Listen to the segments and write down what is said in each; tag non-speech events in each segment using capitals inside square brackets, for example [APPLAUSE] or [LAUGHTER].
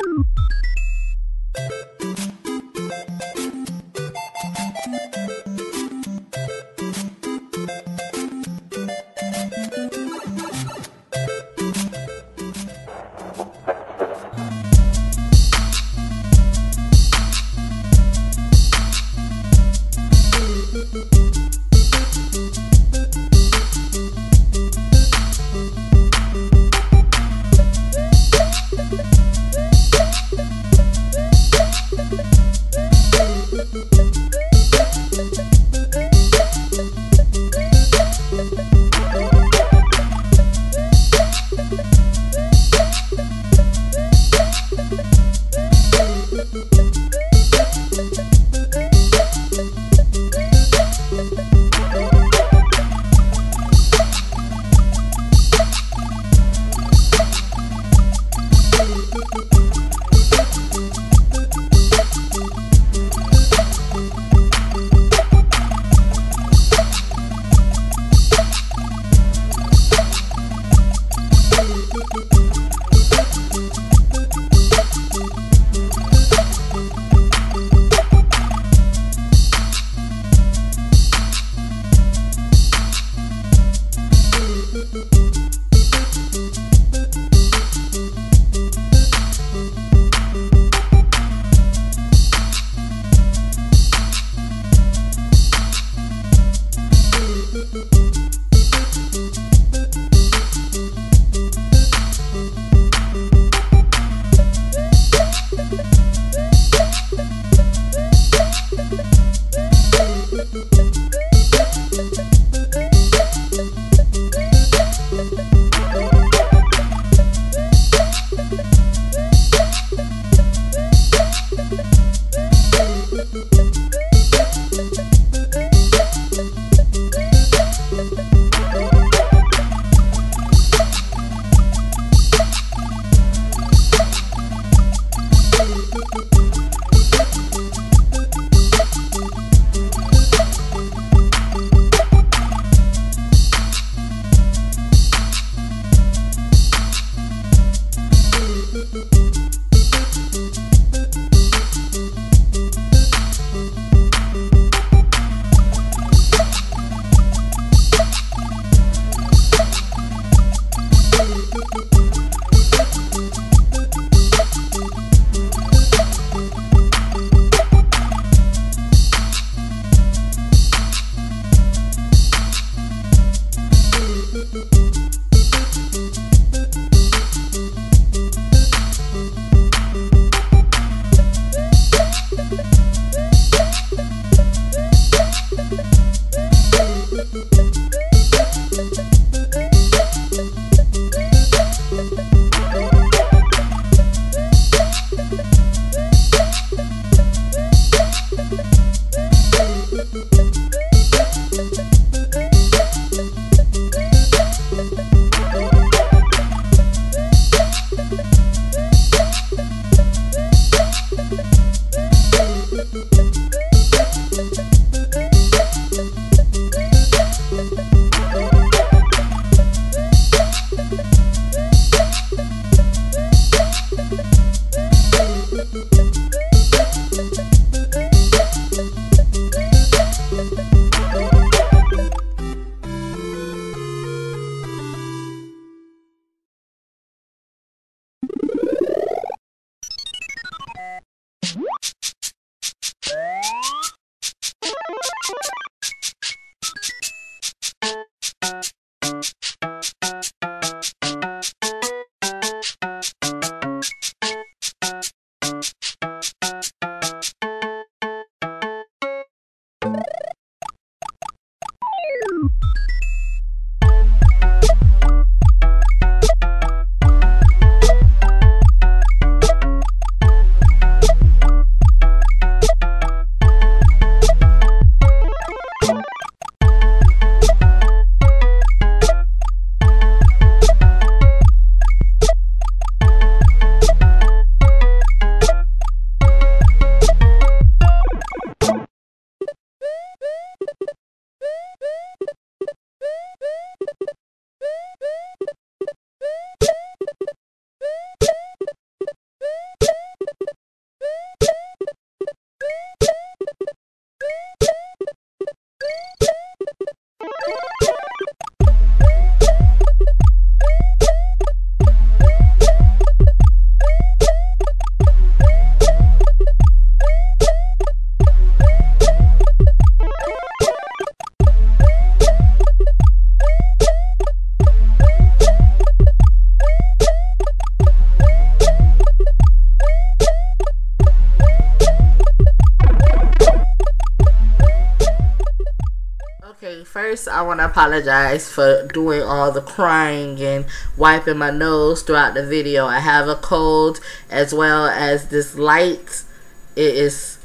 you First, I want to apologize for doing all the crying and wiping my nose throughout the video. I have a cold as well as this light. It is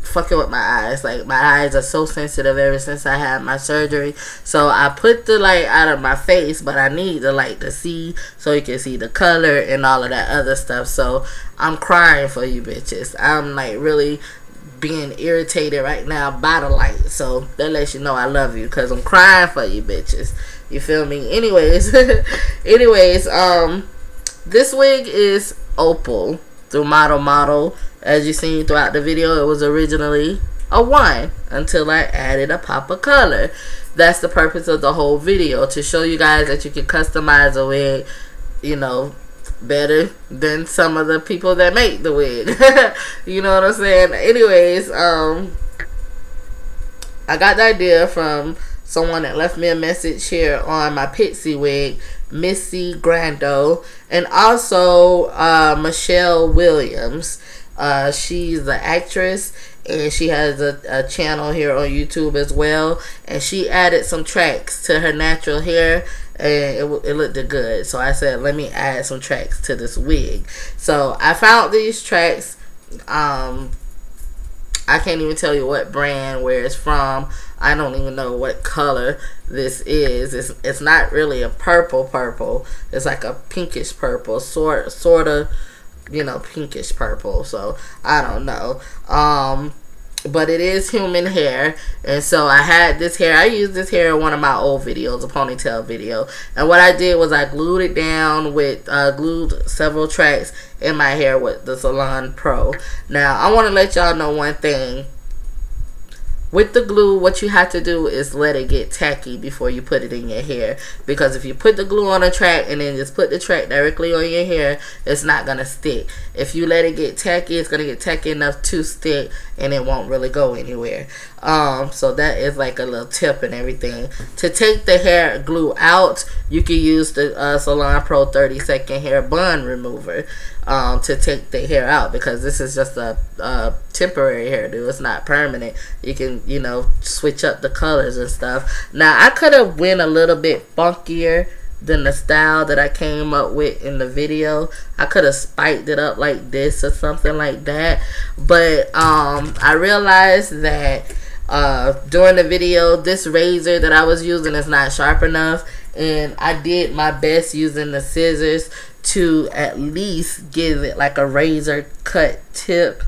fucking with my eyes. Like my eyes are so sensitive ever since I had my surgery. So I put the light out of my face, but I need the light to see so you can see the color and all of that other stuff. So I'm crying for you bitches. I'm like really being irritated right now by the light. So that lets you know I love you because I'm crying for you bitches. You feel me? Anyways, [LAUGHS] anyways, um, this wig is Opal through Model Model. As you seen throughout the video, it was originally a 1 until I added a pop of color. That's the purpose of the whole video, to show you guys that you can customize a wig, you know, better than some of the people that make the wig. [LAUGHS] you know what I'm saying? Anyways, um, I got the idea from someone that left me a message here on my Pixie wig, Missy Grando, and also uh, Michelle Williams. Uh, she's an actress and she has a, a channel here on YouTube as well. And she added some tracks to her natural hair and it, it looked good. So I said, let me add some tracks to this wig. So I found these tracks. Um, I can't even tell you what brand, where it's from. I don't even know what color this is. It's it's not really a purple purple. It's like a pinkish purple, sort sort of, you know, pinkish purple. So I don't know. Um, but it is human hair and so I had this hair I used this hair in one of my old videos a ponytail video and what I did was I glued it down with uh, glued several tracks in my hair with the Salon Pro now I want to let y'all know one thing with the glue, what you have to do is let it get tacky before you put it in your hair. Because if you put the glue on a track and then just put the track directly on your hair, it's not going to stick. If you let it get tacky, it's going to get tacky enough to stick and it won't really go anywhere. Um, so that is like a little tip and everything. To take the hair glue out, you can use the uh, Salon Pro 30 second hair bond remover um, to take the hair out because this is just a, a temporary hairdo. It's not permanent. You can, you know, switch up the colors and stuff. Now, I could have went a little bit funkier than the style that I came up with in the video. I could have spiked it up like this or something like that. But um, I realized that uh, during the video, this razor that I was using is not sharp enough. And I did my best using the scissors to at least give it like a razor cut tip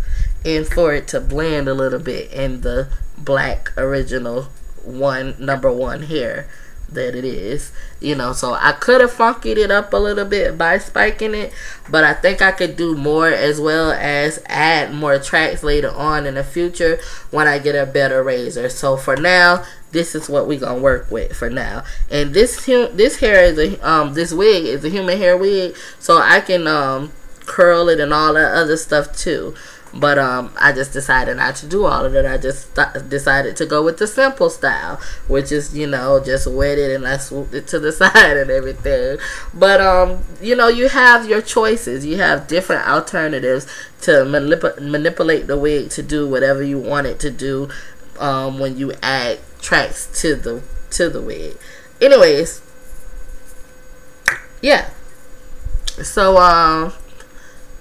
and for it to blend a little bit in the black original one number one hair that it is you know so i could have funkied it up a little bit by spiking it but i think i could do more as well as add more tracks later on in the future when i get a better razor. So for now this is what we gonna work with for now. And this this hair is a um this wig is a human hair wig so i can um curl it and all that other stuff too but um, I just decided not to do all of it. I just decided to go with the simple style, which is you know just wet it and I swoop it to the [LAUGHS] side and everything. But um, you know you have your choices. You have different alternatives to manip manipulate the wig to do whatever you want it to do. Um, when you add tracks to the to the wig. Anyways, yeah. So um,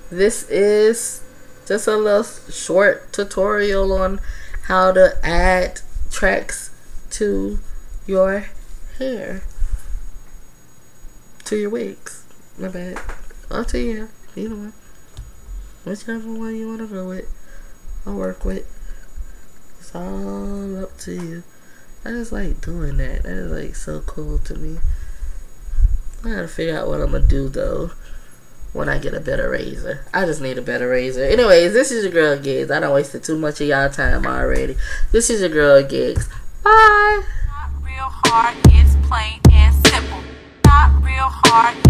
this is just a little short tutorial on how to add tracks to your hair. To your wigs. My bad. Up to you. Either one. Whichever one you want to go with I'll work with. It's all up to you. I just like doing that. That is like so cool to me. I gotta figure out what I'm gonna do though when I get a better razor. I just need a better razor. Anyways, this is your girl Giggs. I don't wasted too much of y'all time already. This is your girl Giggs. Bye. Not real hard, it's plain and simple. Not real hard.